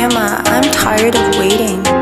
Grandma, I'm tired of waiting.